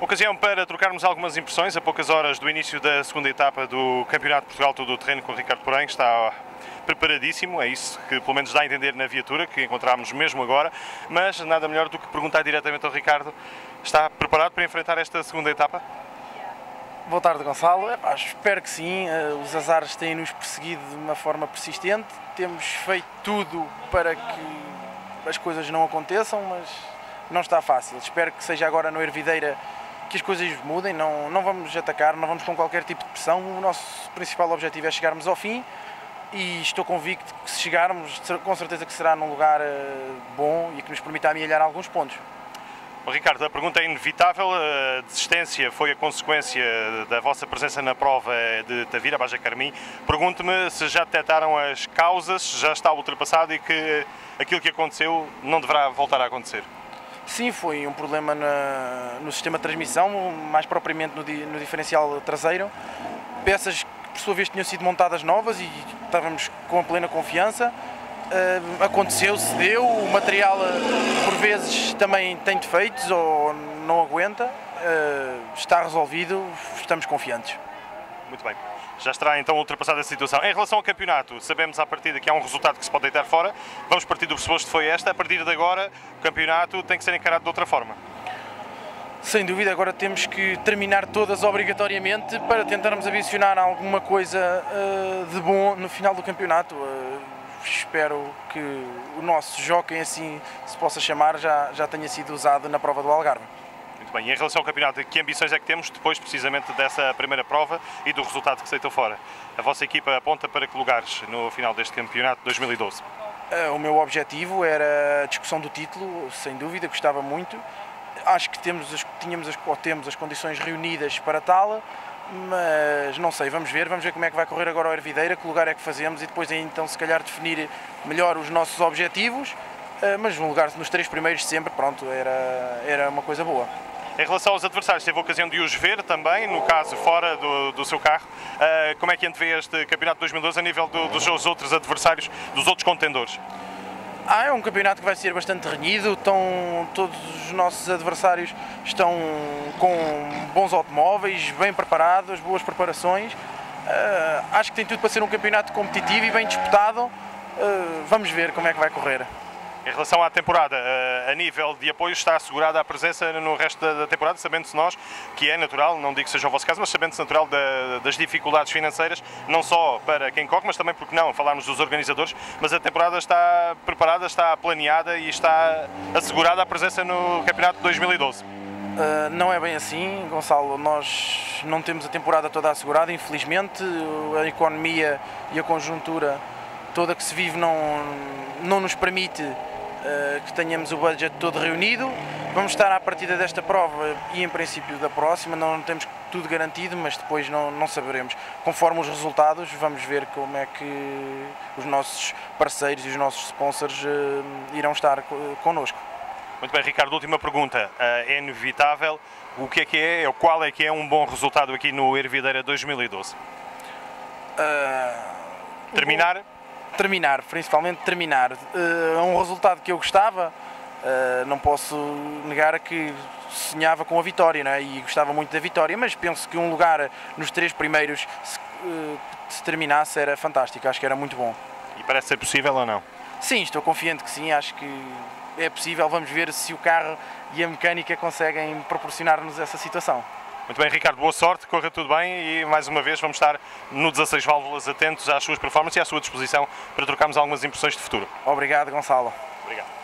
Ocasião para trocarmos algumas impressões a poucas horas do início da segunda etapa do Campeonato de Portugal Todo o Terreno com o Ricardo Porém, que está preparadíssimo, é isso que pelo menos dá a entender na viatura que encontramos mesmo agora, mas nada melhor do que perguntar diretamente ao Ricardo, está preparado para enfrentar esta segunda etapa? Boa tarde, Gonçalo. Epá, espero que sim. Eh, os azares têm-nos perseguido de uma forma persistente. Temos feito tudo para que as coisas não aconteçam, mas não está fácil. Espero que seja agora no Hervideira que as coisas mudem, não, não vamos atacar, não vamos com qualquer tipo de pressão. O nosso principal objetivo é chegarmos ao fim e estou convicto que se chegarmos, com certeza que será num lugar eh, bom e que nos permita amelhar alguns pontos. Ricardo, a pergunta é inevitável. A desistência foi a consequência da vossa presença na prova de Tavira, Baja Carmim. Pergunto-me se já detectaram as causas, se já está ultrapassado e que aquilo que aconteceu não deverá voltar a acontecer. Sim, foi um problema na, no sistema de transmissão, mais propriamente no, di, no diferencial traseiro. Peças que, por sua vez, tinham sido montadas novas e estávamos com a plena confiança. Uh, aconteceu, se deu, o material uh, por vezes também tem defeitos ou não aguenta. Uh, está resolvido, estamos confiantes. Muito bem já estará então ultrapassada a situação. Em relação ao campeonato, sabemos à partida que há um resultado que se pode deitar fora. Vamos partir do pressuposto que foi esta. A partir de agora, o campeonato tem que ser encarado de outra forma. Sem dúvida, agora temos que terminar todas obrigatoriamente para tentarmos adicionar alguma coisa uh, de bom no final do campeonato. Uh, espero que o nosso jockey, assim se possa chamar, já, já tenha sido usado na prova do Algarve. Muito bem, e em relação ao campeonato, que ambições é que temos depois precisamente dessa primeira prova e do resultado que deitou fora? A vossa equipa aponta para que lugares no final deste campeonato de 2012? Eh, o meu objetivo era a discussão do título, sem dúvida, gostava muito. Acho que temos as, tínhamos as, ou temos as condições reunidas para tal, mas não sei, vamos ver, vamos ver como é que vai correr agora o Hervideira, que lugar é que fazemos e depois então se calhar definir melhor os nossos objetivos, eh, mas um lugar nos três primeiros sempre, pronto, era, era uma coisa boa. Em relação aos adversários, teve a ocasião de os ver também, no caso fora do, do seu carro. Uh, como é que antevê este campeonato de 2012 a nível do, dos seus outros adversários, dos outros contendores? Ah, é um campeonato que vai ser bastante renhido, estão, todos os nossos adversários estão com bons automóveis, bem preparados, boas preparações. Uh, acho que tem tudo para ser um campeonato competitivo e bem disputado. Uh, vamos ver como é que vai correr. Em relação à temporada, eh, a nível de apoio está assegurada a presença no resto da temporada, sabendo-se nós que é natural, não digo que seja o vosso caso, mas sabendo-se natural das dificuldades financeiras, não só para quem corre, mas também, porque não, falarmos dos organizadores, mas a temporada está preparada, está planeada e está assegurada a presença no Campeonato de 2012. Uh, não é bem assim, Gonçalo. Nós não temos a temporada toda assegurada, infelizmente. A economia e a conjuntura toda que se vive não, não nos permite uh, que tenhamos o budget todo reunido. Vamos estar à partida desta prova e em princípio da próxima, não temos tudo garantido, mas depois não, não saberemos. Conforme os resultados, vamos ver como é que os nossos parceiros e os nossos sponsors uh, irão estar connosco. Muito bem, Ricardo, última pergunta. Uh, é inevitável. O que é que é, ou qual é que é um bom resultado aqui no Hervideira 2012? Terminar? Terminar, principalmente terminar. Uh, um resultado que eu gostava, uh, não posso negar que sonhava com a vitória não é? e gostava muito da vitória, mas penso que um lugar nos três primeiros, se, uh, se terminasse, era fantástico, acho que era muito bom. E parece ser possível ou não? Sim, estou confiante que sim, acho que é possível. Vamos ver se o carro e a mecânica conseguem proporcionar-nos essa situação. Muito bem, Ricardo, boa sorte, corra tudo bem e mais uma vez vamos estar no 16 Válvulas atentos às suas performances e à sua disposição para trocarmos algumas impressões de futuro. Obrigado, Gonçalo. Obrigado.